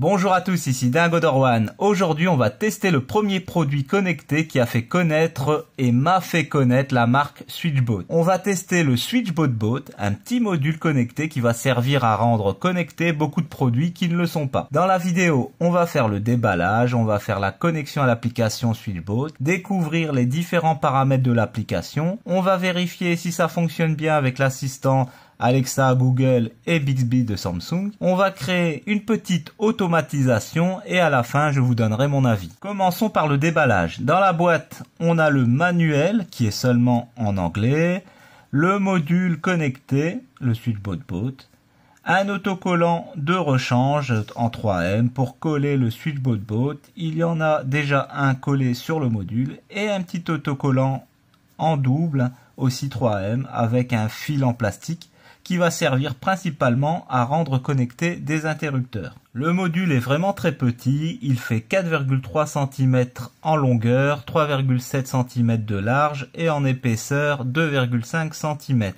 Bonjour à tous, ici Dingo Dorwan. Aujourd'hui, on va tester le premier produit connecté qui a fait connaître et m'a fait connaître la marque Switchbot. On va tester le Switchbot Bot, un petit module connecté qui va servir à rendre connectés beaucoup de produits qui ne le sont pas. Dans la vidéo, on va faire le déballage, on va faire la connexion à l'application Switchbot, découvrir les différents paramètres de l'application, on va vérifier si ça fonctionne bien avec l'assistant Alexa, Google et Bixby de Samsung. On va créer une petite automatisation et à la fin je vous donnerai mon avis. Commençons par le déballage. Dans la boîte, on a le manuel qui est seulement en anglais, le module connecté, le Switchbot Bot, un autocollant de rechange en 3M pour coller le Switchbot Bot. Il y en a déjà un collé sur le module et un petit autocollant en double aussi 3M avec un fil en plastique qui va servir principalement à rendre connectés des interrupteurs. Le module est vraiment très petit, il fait 4,3 cm en longueur, 3,7 cm de large et en épaisseur 2,5 cm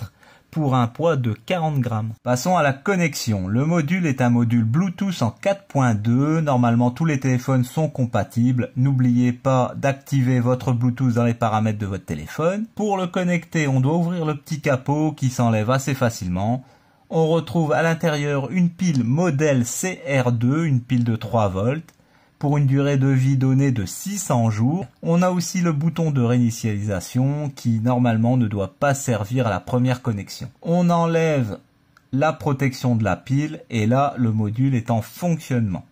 pour un poids de 40 grammes. Passons à la connexion. Le module est un module Bluetooth en 4.2. Normalement, tous les téléphones sont compatibles. N'oubliez pas d'activer votre Bluetooth dans les paramètres de votre téléphone. Pour le connecter, on doit ouvrir le petit capot qui s'enlève assez facilement. On retrouve à l'intérieur une pile modèle CR2, une pile de 3 volts pour une durée de vie donnée de 600 jours. On a aussi le bouton de réinitialisation qui normalement ne doit pas servir à la première connexion. On enlève la protection de la pile et là le module est en fonctionnement.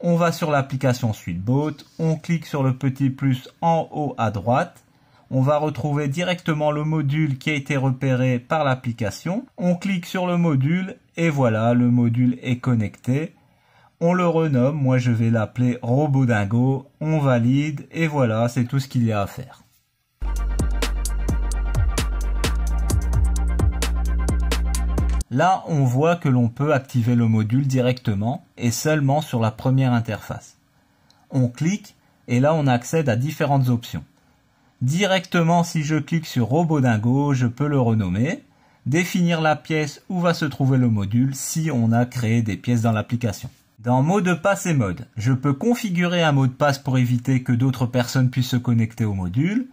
On va sur l'application SweetBoat, on clique sur le petit plus en haut à droite, on va retrouver directement le module qui a été repéré par l'application. On clique sur le module et voilà, le module est connecté. On le renomme, moi je vais l'appeler Robot Dingo, on valide et voilà, c'est tout ce qu'il y a à faire. Là, on voit que l'on peut activer le module directement et seulement sur la première interface. On clique et là on accède à différentes options. Directement, si je clique sur Robot Dingo, je peux le renommer, définir la pièce où va se trouver le module si on a créé des pièces dans l'application. Dans mot de passe et mode, je peux configurer un mot de passe pour éviter que d'autres personnes puissent se connecter au module.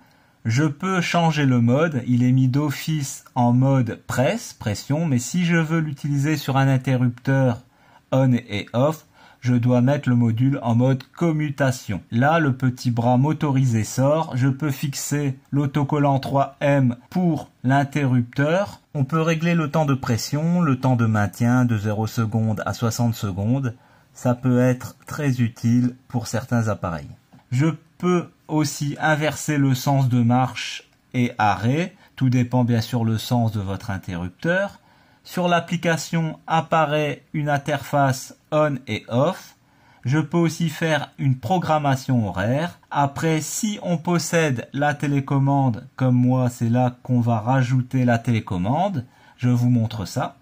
Je peux changer le mode, il est mis d'office en mode presse, pression, mais si je veux l'utiliser sur un interrupteur on et off, je dois mettre le module en mode commutation. Là, le petit bras motorisé sort. Je peux fixer l'autocollant 3M pour l'interrupteur. On peut régler le temps de pression, le temps de maintien de 0 secondes à 60 secondes ça peut être très utile pour certains appareils. Je peux aussi inverser le sens de marche et arrêt, tout dépend bien sûr le sens de votre interrupteur. Sur l'application apparaît une interface on et off. Je peux aussi faire une programmation horaire. Après, si on possède la télécommande, comme moi, c'est là qu'on va rajouter la télécommande. Je vous montre ça.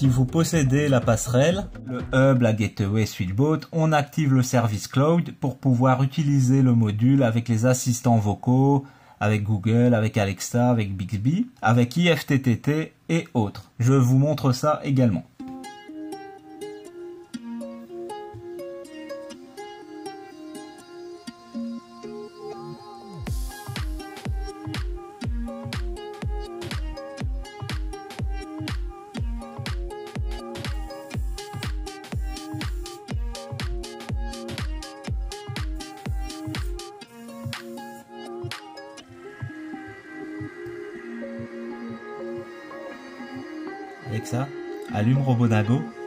Si vous possédez la passerelle, le hub, la gateway Switchbot, on active le service cloud pour pouvoir utiliser le module avec les assistants vocaux, avec Google, avec Alexa, avec Bixby, avec IFTTT et autres. Je vous montre ça également. Alexa, allume Robodago.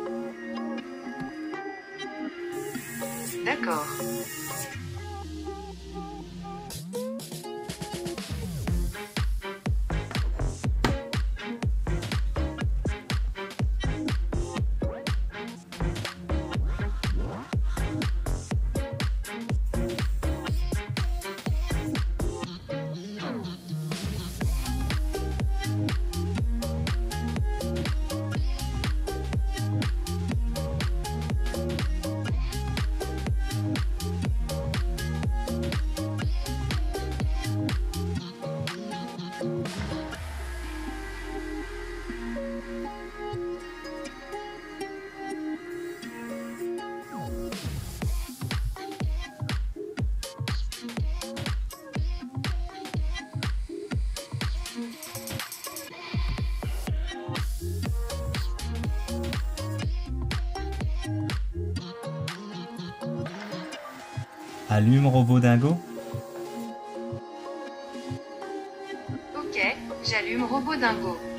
Allume robot dingo. Ok, j'allume robot dingo.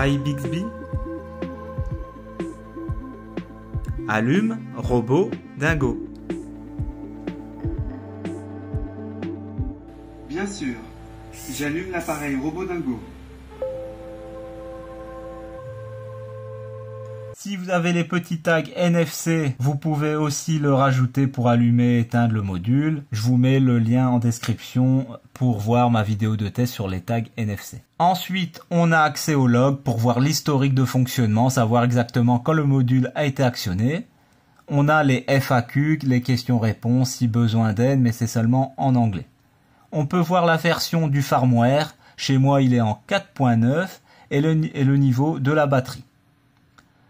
Hi Bixby. Allume robot dingo. Bien sûr. J'allume l'appareil robot dingo. Si vous avez les petits tags NFC, vous pouvez aussi le rajouter pour allumer et éteindre le module. Je vous mets le lien en description pour voir ma vidéo de test sur les tags NFC. Ensuite, on a accès au log pour voir l'historique de fonctionnement, savoir exactement quand le module a été actionné. On a les FAQ, les questions-réponses si besoin d'aide, mais c'est seulement en anglais. On peut voir la version du firmware. Chez moi, il est en 4.9 et et le niveau de la batterie.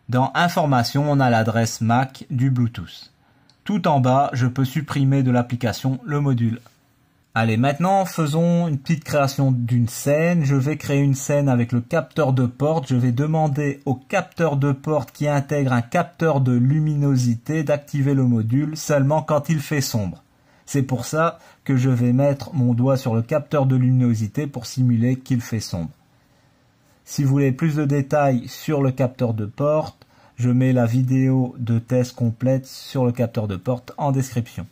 Dans Information, on a l'adresse MAC du Bluetooth. Tout en bas, je peux supprimer de l'application le module. Allez, maintenant faisons une petite création d'une scène. Je vais créer une scène avec le capteur de porte. Je vais demander au capteur de porte qui intègre un capteur de luminosité d'activer le module seulement quand il fait sombre. C'est pour ça que je vais mettre mon doigt sur le capteur de luminosité pour simuler qu'il fait sombre. Si vous voulez plus de détails sur le capteur de porte, je mets la vidéo de test complète sur le capteur de porte en description.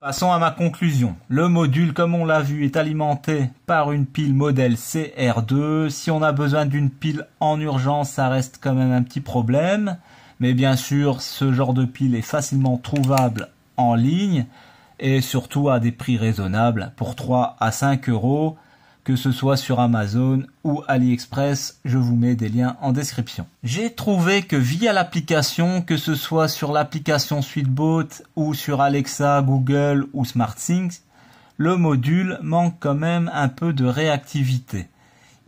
Passons à ma conclusion. Le module, comme on l'a vu, est alimenté par une pile modèle CR2. Si on a besoin d'une pile en urgence, ça reste quand même un petit problème. Mais bien sûr, ce genre de pile est facilement trouvable en ligne et surtout à des prix raisonnables pour 3 à 5 euros que ce soit sur Amazon ou AliExpress, je vous mets des liens en description. J'ai trouvé que via l'application, que ce soit sur l'application Sweetboat ou sur Alexa, Google ou SmartThings, le module manque quand même un peu de réactivité.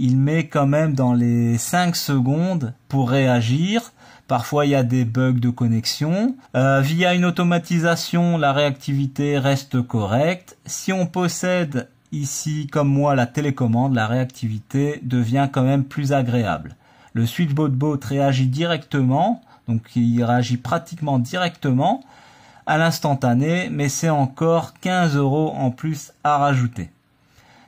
Il met quand même dans les 5 secondes pour réagir. Parfois, il y a des bugs de connexion. Euh, via une automatisation, la réactivité reste correcte. Si on possède Ici, comme moi, la télécommande, la réactivité devient quand même plus agréable. Le switchbot bot réagit directement, donc il réagit pratiquement directement à l'instantané, mais c'est encore 15 euros en plus à rajouter.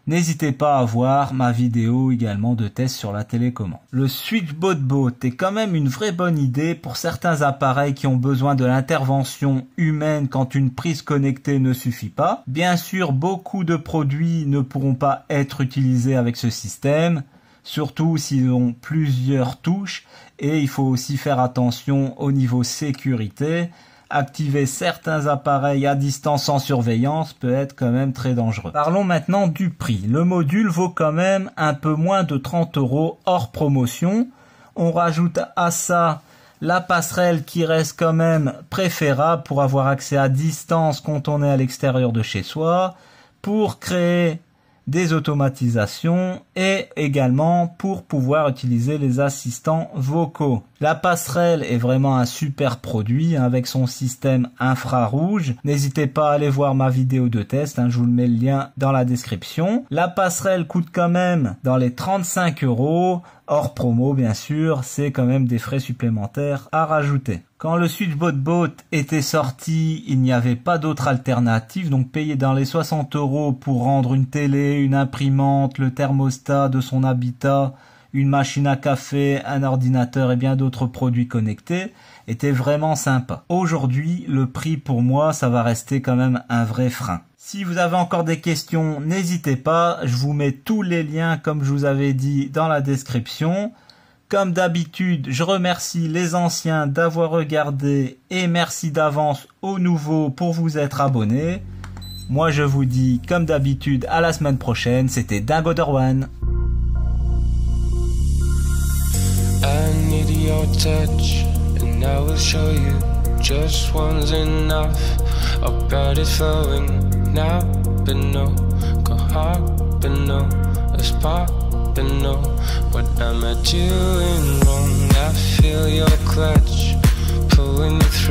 N'hésitez pas à voir ma vidéo également de test sur la télécommande. Le Switchbot Boat est quand même une vraie bonne idée pour certains appareils qui ont besoin de l'intervention humaine quand une prise connectée ne suffit pas. Bien sûr, beaucoup de produits ne pourront pas être utilisés avec ce système, surtout s'ils ont plusieurs touches et il faut aussi faire attention au niveau sécurité activer certains appareils à distance sans surveillance peut être quand même très dangereux. Parlons maintenant du prix. Le module vaut quand même un peu moins de 30 euros hors promotion. On rajoute à ça la passerelle qui reste quand même préférable pour avoir accès à distance quand on est à l'extérieur de chez soi, pour créer des automatisations et également pour pouvoir utiliser les assistants vocaux. La passerelle est vraiment un super produit avec son système infrarouge. N'hésitez pas à aller voir ma vidéo de test, hein, je vous le mets le lien dans la description. La passerelle coûte quand même dans les 35 euros, hors promo bien sûr, c'est quand même des frais supplémentaires à rajouter. Quand le Switchbot Boat était sorti, il n'y avait pas d'autre alternative, donc payer dans les 60 euros pour rendre une télé, une imprimante, le thermostat de son habitat, une machine à café, un ordinateur et bien d'autres produits connectés était vraiment sympa. Aujourd'hui, le prix pour moi, ça va rester quand même un vrai frein. Si vous avez encore des questions, n'hésitez pas, je vous mets tous les liens comme je vous avais dit dans la description. Comme d'habitude, je remercie les anciens d'avoir regardé et merci d'avance aux nouveaux pour vous être abonnés. Moi je vous dis comme d'habitude à la semaine prochaine, c'était Dingo spark. I know what I'm at doing wrong I feel your clutch pulling me through.